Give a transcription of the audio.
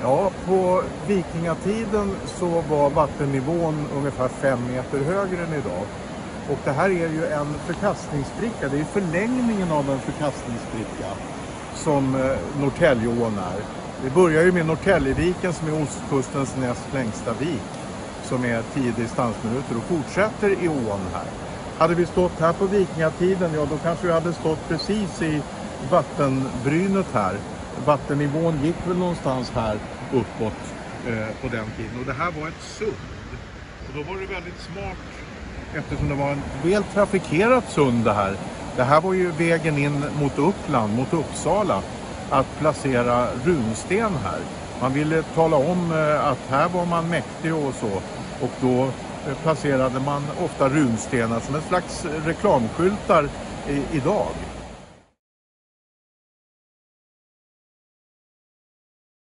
Ja, på vikingatiden så var vattennivån ungefär fem meter högre än idag. Och det här är ju en förkastningsbricka, det är förlängningen av en förkastningsbricka som eh, Norrtäljeån är. Det börjar ju med Norrtäljeviken som är ostkustens näst längsta vik som är 10 distansminuter och fortsätter i ån här. Hade vi stått här på vikingatiden, ja då kanske vi hade stått precis i vattenbrynet här. Vattennivån gick väl någonstans här uppåt eh, på den tiden och det här var ett sund. Och då var det väldigt smart eftersom det var en väl trafikerat sund det här. Det här var ju vägen in mot Uppland, mot Uppsala, att placera runsten här. Man ville tala om eh, att här var man mäktig och så och då eh, placerade man ofta runstenar som ett slags reklamskyltar i, idag.